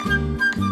Música